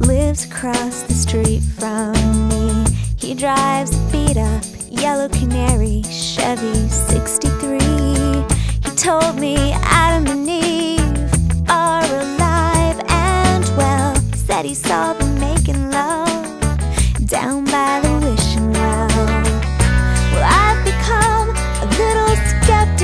lives across the street from me. He drives a beat up yellow canary Chevy 63. He told me Adam and Eve are alive and well. He said he saw them making love down by the